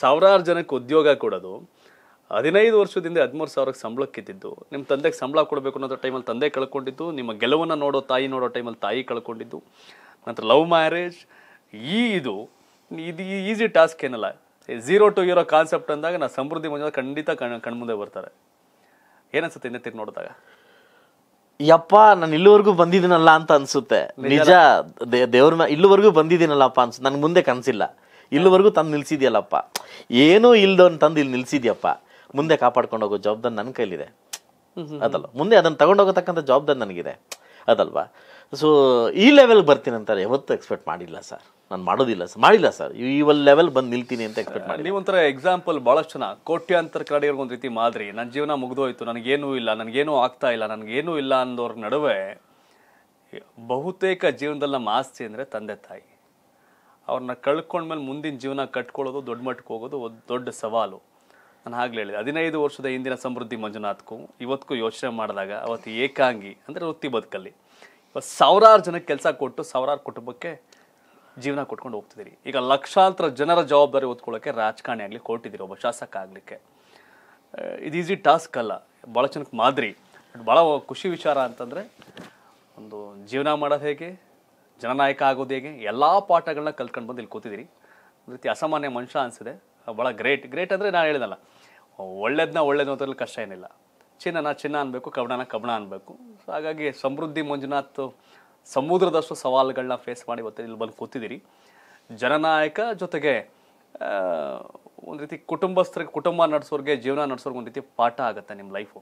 ಸಾವಿರಾರು ಜನಕ್ಕೆ ಉದ್ಯೋಗ ಕೊಡೋದು. ಹದಿನೈದು ವರ್ಷದಿಂದ ಹದಿಮೂರು ಸಾವಿರಕ್ಕೆ ಸಂಬಳಕ್ಕಿದ್ದು ನಿಮ್ಮ ತಂದೆಗೆ ಸಂಬಳ ಕೊಡಬೇಕು ಅನ್ನೋ ಟೈಮಲ್ಲಿ ತಂದೆ ಕಳ್ಕೊಂಡಿದ್ದು. ನಿಮ್ಮ ಗೆಲುವನ್ನು ನೋಡೋ ತಾಯಿ ನೋಡೋ ಟೈಮಲ್ಲಿ ತಾಯಿ ಕಳ್ಕೊಂಡಿದ್ದು. ನಂತರ ಲವ್ ಮ್ಯಾರೇಜ್. ಈ ಇದು ಇದು ಈಸಿ ಟಾಸ್ಕ್ ಏನಲ್ಲ. ಝೀರೋ ಟು ಇರೋ ಕಾನ್ಸೆಪ್ಟ್ ಅಂದಾಗ ನಾ ಸಮೃದ್ಧಿ ಮುಂದೆ ಖಂಡಿತ ಕಣ್ ಕಣ್ಮುಂದೆ ಬರ್ತಾರೆ. ಏನನ್ಸುತ್ತೆ ಇನ್ನೇ ತಿರ್ಗಿ ನೋಡಿದಾಗ? ಯಪ್ಪ ನಾನು ಇಲ್ಲಿವರೆಗೂ ಬಂದಿದ್ದೀನಲ್ಲ ಅಂತ ಅನ್ಸುತ್ತೆ. ನಿಜ ದೇವ್ರನ್ನ ದೇವ್ರ ಇಲ್ಲಿವರೆಗೂ ಬಂದಿದ್ದೀನಲ್ಲಪ್ಪ ಅನ್ಸುತ್ತೆ ನನ್ಗೆ ಮುಂದೆ ಕನ್ಸಿಲ್ಲ. ಇಲ್ಲಿವರೆಗೂ ತಂದು ನಿಲ್ಸಿದ್ಯಲ್ಲಪ್ಪ? ಏನೂ ಇಲ್ದವನ್ ತಂದು ಇಲ್ಲಿ ನಿಲ್ಸಿದ್ಯಪ್ಪ. ಮುಂದೆ ಕಾಪಾಡ್ಕೊಂಡು ಹೋಗೋ ಜವಾಬ್ದಾರಿ ನನ್ನ ಕೈಲಿದೆ. ಅದಲ್ಲ ಮುಂದೆ ಅದನ್ನ ತಗೊಂಡೋಗತಕ್ಕಂಥ ಜವಾಬ್ದಾರಿ ನನಗಿದೆ. ಅದಲ್ವಾ? ಸೊ ಈ ಲೆವೆಲ್ಗೆ ಬರ್ತೀನಿ ಅಂತಾರೆ. ಯಾವತ್ತೂ ಎಕ್ಸ್ಪೆಕ್ಟ್ ಮಾಡಿಲ್ಲ ಸರ್ ನಾನು ಮಾಡೋದಿಲ್ಲ ಸರ್ ಮಾಡಿಲ್ಲ ಸರ್ ಈ ಲೆವೆಲ್ ಬಂದು ನಿಲ್ತೀನಿ ಅಂತ ಎಕ್ಸ್ಪೆಕ್ಟ್ ಮಾಡಿ ನೀವೊಂಥರ ಎಕ್ಸಾಂಪಲ್ ಭಾಳಷ್ಟು ಜನ ಕೋಟ್ಯಾಂತರ ಕನ್ನಡಿಗರಿಗೆ ಒಂದು ರೀತಿ ಮಾದರಿ. ನನ್ನ ಜೀವನ ಮುಗಿದೋಯ್ತು. ನನಗೇನೂ ಇಲ್ಲ. ನನಗೇನೂ ಆಗ್ತಾ ಇಲ್ಲ. ನನಗೇನೂ ಇಲ್ಲ ಅನ್ನೋರ ನಡುವೆ ಬಹುತೇಕ ಜೀವನದಲ್ಲಿ ನಮ್ಮ ಆಸ್ತಿ ಅಂದರೆ ತಂದೆ ತಾಯಿ. ಅವ್ರನ್ನ ಕಳ್ಕೊಂಡ್ಮೇಲೆ ಮುಂದಿನ ಜೀವನ ಕಟ್ಕೊಳ್ಳೋದು ದೊಡ್ಡ ಮಟ್ಟಕ್ಕೆ ಹೋಗೋದು ಒಂದು ದೊಡ್ಡ ಸವಾಲು. ನಾನು ಹಾಗೆ ಹೇಳಿದೆ. ಹದಿನೈದು ವರ್ಷದ ಹಿಂದಿನ ಸಮೃದ್ಧಿ ಮಂಜುನಾಥ್ಗೂ ಇವತ್ತಿಗೂ ಯೋಚನೆ ಮಾಡಿದಾಗ ಅವತ್ತು ಏಕಾಂಗಿ ಅಂದರೆ ವೃತ್ತಿ ಬದುಕಲ್ಲಿ ಇವತ್ತು ಸಾವಿರಾರು ಜನಕ್ಕೆ ಕೆಲಸ ಕೊಟ್ಟು ಸಾವಿರಾರು ಕುಟುಂಬಕ್ಕೆ ಜೀವನ ಕೊಟ್ಕೊಂಡು ಹೋಗ್ತಿದ್ದೀರಿ. ಈಗ ಲಕ್ಷಾಂತರ ಜನರ ಜವಾಬ್ದಾರಿ ಓದ್ಕೊಳ್ಳೋಕ್ಕೆ ರಾಜಕಾರಣಿ ಆಗಲಿ ಕೊಟ್ಟಿದ್ದೀರಿ ಒಬ್ಬ ಶಾಸಕ ಆಗಲಿಕ್ಕೆ. ಇದು ಈಸಿ ಟಾಸ್ಕ್ ಅಲ್ಲ. ಭಾಳ ಜನಕ್ಕೆ ಮಾದರಿ. ಬಟ್ ಭಾಳ ಖುಷಿ ವಿಚಾರ ಅಂತಂದರೆ ಒಂದು ಜೀವನ ಮಾಡೋದು ಹೇಗೆ? ಜನನಾಯಕ ಆಗೋದು ಹೇಗೆ? ಎಲ್ಲ ಪಾಠಗಳನ್ನ ಕಲ್ತ್ಕೊಂಡು ಬಂದು ಇಲ್ಲಿ ಕೂತಿದ್ದೀರಿ ಒಂದು ರೀತಿ ಅಸಾಮಾನ್ಯ ಮನುಷ್ಯ ಅನಿಸಿದೆ. ಭಾಳ ಗ್ರೇಟ್. ಗ್ರೇಟ್ ಅಂದರೆ ನಾನು ಹೇಳಿದಲ್ಲ ಒಳ್ಳೇದನ್ನ ಒಳ್ಳೇದು ಅಂತಲ್ಲಿ ಕಷ್ಟ ಏನಿಲ್ಲ. ಚಿನ್ನನ ಚಿನ್ನ ಅನ್ಬೇಕು ಕಬಣನ ಕಬಣ ಅನ್ಬೇಕು. ಸೊ ಹಾಗಾಗಿ ಸಮೃದ್ಧಿ ಮಂಜುನಾಥ್ ಸಮುದ್ರದಷ್ಟು ಸವಾಲುಗಳನ್ನ ಫೇಸ್ ಮಾಡಿ ಇವತ್ತು ಇಲ್ಲಿ ಬಂದು ಕೂತಿದ್ದೀರಿ ಜನನಾಯಕ ಜೊತೆಗೆ ಒಂದು ರೀತಿ ಕುಟುಂಬಸ್ಥರಿಗೆ, ಕುಟುಂಬ ನಡೆಸೋರಿಗೆ, ಜೀವನ ನಡೆಸೋರ್ಗೆ ಒಂದು ರೀತಿ ಪಾಠ ಆಗುತ್ತೆ ನಿಮ್ಮ ಲೈಫು